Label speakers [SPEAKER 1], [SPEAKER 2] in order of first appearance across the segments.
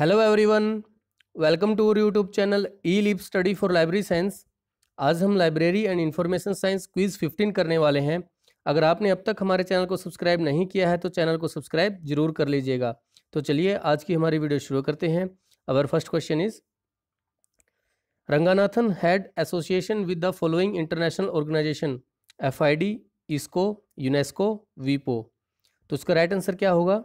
[SPEAKER 1] Hello everyone welcome to our YouTube channel E lib study for library science आज हम library and information science quiz 15 करने वाले हैं। अगर आपने अब तक हमारे चैनल को सब्सक्राइब नहीं किया है तो चैनल को सब्सक्राइब ज़रूर कर लीजिएगा। तो चलिए आज की हमारी वीडियो शुरू करते हैं। Our first question is Ranganathan had association with the following international organisation F I D इसको यूनेस्को वीपो तो उसका राइट आंसर क्या होगा?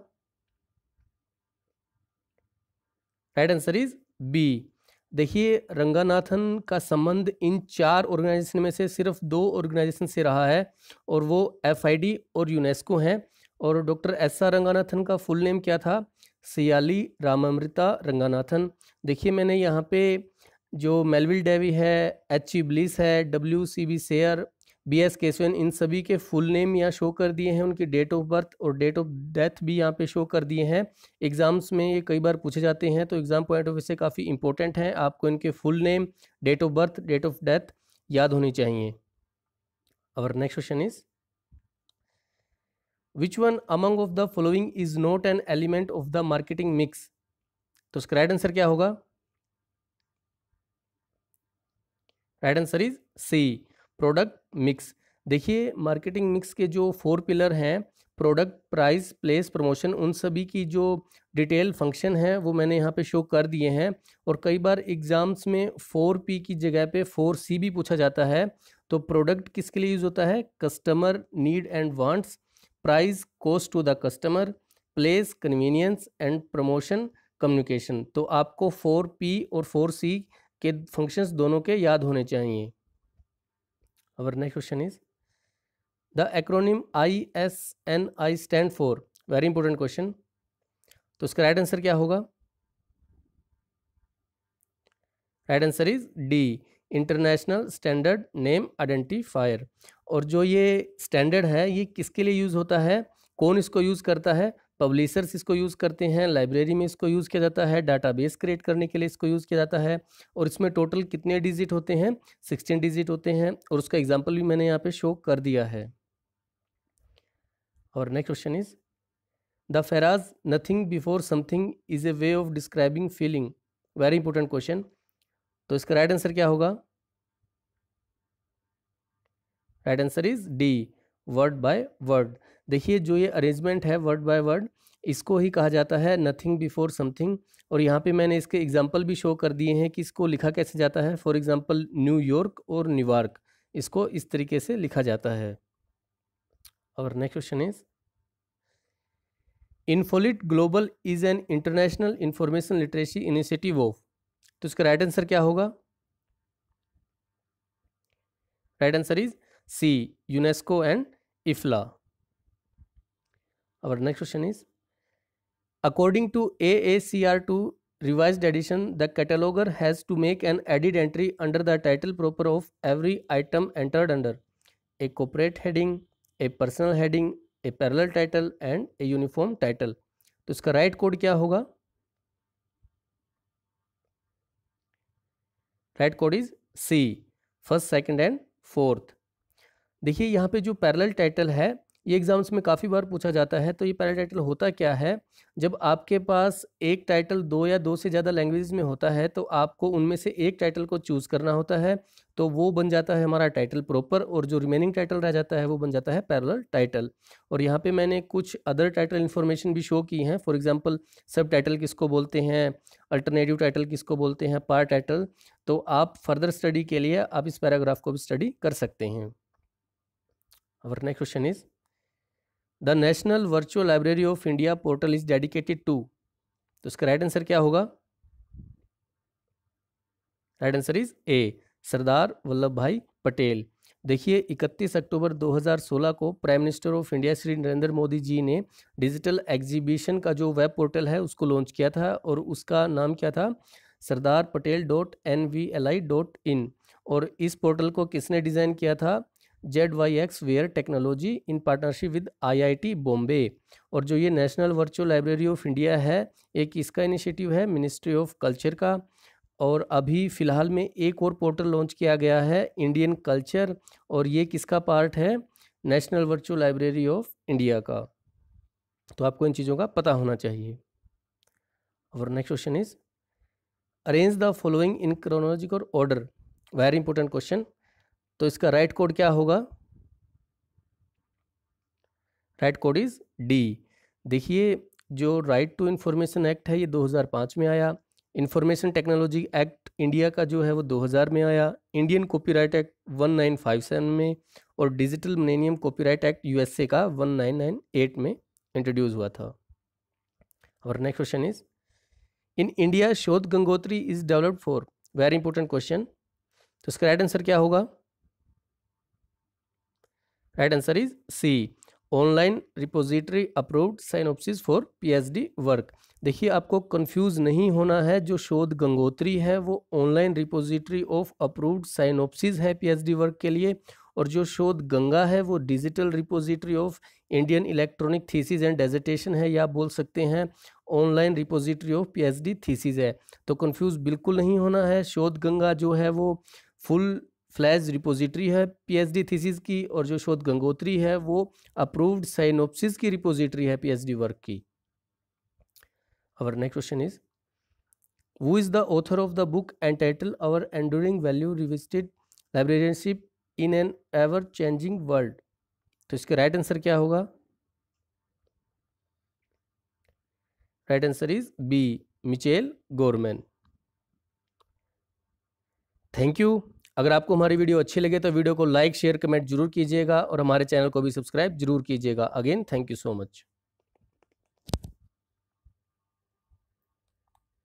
[SPEAKER 1] राइट आंसर इज़ बी देखिए, रंगानाथन का संबंध इन चार ऑर्गेनाइजेशन में से सिर्फ़ दो ऑर्गेनाइजेशन से रहा है और वो एफआईडी और यूनेस्को हैं। और डॉक्टर एस आर रंगानाथन का फुल नेम क्या था? सियाली रामामृता रंगानाथन। देखिए, मैंने यहाँ पे जो मेलविल डेवी है एच ई ब्लिस है W C B Sayer B S Kesavan इन सभी के फुल नेम यहाँ शो कर दिए हैं, उनकी डेट ऑफ़ बर्थ और डेट ऑफ़ डेथ भी यहाँ पे शो कर दिए हैं। एग्ज़ाम्स में ये कई बार पूछे जाते हैं तो एग्ज़ाम पॉइंट ऑफ़ व्यू से काफ़ी इंपॉर्टेंट हैं, आपको इनके full name, date of birth, date of death याद होनी चाहिए। और next question is, which one among of the following is not an element of the marketing mix? तो उसका राइट आंसर क्या होगा? Right answer is C, product mix देखिए marketing mix के जो फोर पिलर हैं प्रोडक्ट प्राइस प्लेस प्रमोशन उन सभी की जो डिटेल फ़ंक्शन है, वो मैंने यहाँ पे शो कर दिए हैं। और कई बार एग्ज़ाम्स में फोर पी की जगह पे फोर सी भी पूछा जाता है। तो प्रोडक्ट किसके लिए यूज़ होता है? Customer need and wants price cost to the customer place convenience and promotion communication तो आपको फोर पी और फोर सी के फ़ंक्शंस दोनों के याद होने चाहिए। Our next question is, the acronym ISNI stand for, very important question. तो इसका राइट आंसर क्या होगा? Right answer is D international standard name identifier और जो ये स्टैंडर्ड है, ये किसके लिए यूज़ होता है? कौन इसको यूज़ करता है? पब्लिशर्स इसको यूज़ करते हैं, लाइब्रेरी में इसको यूज़ किया जाता है, डाटाबेस क्रिएट करने के लिए इसको यूज़ किया जाता है और इसमें टोटल कितने डिजिट होते हैं? सिक्सटीन डिजिट होते हैं और उसका एग्ज़ाम्पल भी मैंने यहाँ पे शो कर दिया है। और next question is, the phrase nothing before something is a way of describing feeling. Very important question. तो इसका राइट आंसर क्या होगा? Right answer is D, word by word. देखिए, जो ये अरेंजमेंट है वर्ड बाय वर्ड इसको ही कहा जाता है नथिंग बिफोर समथिंग और यहाँ पे मैंने इसके एग्ज़ाम्पल भी शो कर दिए हैं कि इसको लिखा कैसे जाता है। फॉर एग्ज़ाम्पल न्यूयॉर्क और न्यूयॉर्क इसको इस तरीके से लिखा जाता है। और next question is Infolit global is an international information literacy initiative of तो इसका राइट आंसर क्या होगा? Right answer is C UNESCO and IFLA Our next question is According to AACR2 revised edition, the cataloger has to make an added entry under the title proper of every item entered under a corporate heading, a personal heading, a parallel title and a uniform title. तो इसका right code क्या होगा right code is C first second and fourth देखिए यहाँ पे जो parallel title है ये एग्ज़ाम्स में काफ़ी बार पूछा जाता है तो ये पैरा टाइटल होता क्या है? जब आपके पास एक टाइटल दो या दो से ज़्यादा लैंग्वेज में होता है तो आपको उनमें से एक टाइटल को चूज़ करना होता है तो वो बन जाता है हमारा टाइटल प्रॉपर और जो रिमेनिंग टाइटल रह जाता है, वो बन जाता है पैरल टाइटल और यहाँ पे मैंने कुछ अदर टाइटल इन्फॉर्मेशन भी शो की हैं फॉर एग्जांपल सब टाइटल किसको बोलते हैं अल्टरनेटिव टाइटल किसको बोलते हैं पार टाइटल तो आप फर्दर स्टडी के लिए आप इस पैराग्राफ को भी स्टडी कर सकते हैं। और next question is the national virtual library of India portal is dedicated to. तो इसका राइट आंसर क्या होगा? Right answer is a Sardar Vallabhbhai Patel. देखिए 31 अक्टूबर 2016 को prime minister of India Shri Narendra Modi ji ने डिजिटल एग्जीबिशन का जो वेब पोर्टल है, उसको लॉन्च किया था और उसका नाम क्या था? Sardar Patel dot N V L I dot in और इस पोर्टल को किसने डिज़ाइन किया था? Z Y X ware technology in partnership with IIT Bombay और जो ये national virtual library of India है, एक इसका इनिशिएटिव है मिनिस्ट्री ऑफ़ कल्चर का। और अभी फ़िलहाल में एक और पोर्टल लॉन्च किया गया है इंडियन कल्चर और ये किसका पार्ट है? National virtual library of India का। तो आपको इन चीज़ों का पता होना चाहिए। Our next question is, arrange the following in chronological order very important question तो इसका राइट कोड क्या होगा? राइट कोड इज़ डी देखिए, जो राइट टू इंफॉर्मेशन एक्ट है, ये 2005 में आया। इंफॉर्मेशन टेक्नोलॉजी एक्ट इंडिया का जो है, वो 2000 में आया। इंडियन कॉपीराइट एक्ट 1957 में और digital millennium copyright act USA का 1998 में इंट्रोड्यूस हुआ था। और next question is in India Shodh Gangotri is developed for very important question तो इसका राइट आंसर क्या होगा? Right answer is C online repository approved synopsis for PhD work देखिए, आपको कंफ्यूज नहीं होना है, जो शोध गंगोत्री है, वो online repository of approved synopsis है पीएचडी वर्क के लिए, और जो शोध गंगा है, वो digital repository of Indian electronic thesis and dissertation है, या बोल सकते हैं online repository of PhD thesis है। तो कंफ्यूज बिल्कुल नहीं होना है, शोध गंगा जो है, वो फुल फ्लैश रिपोजिटरी है, पीएचडी थीसिस की और जो शोध गंगोत्री है, वो अप्रूव्ड साइनोप्सिस की रिपोजिटरी है पीएचडी वर्क की। Our next question is who is the author of the and entitled our enduring value revisited librarianship in an ever changing world? तो इसका राइट आंसर क्या होगा? Right answer is B Michael Gorman thank you अगर आपको हमारी video अच्छी लगे तो वीडियो को लाइक, शेयर, कमेंट ज़रूर कीजिएगा और हमारे चैनल को भी सब्सक्राइब ज़रूर कीजिएगा। Again, thank you so much.